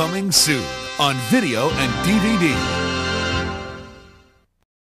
Coming soon on video and DVD.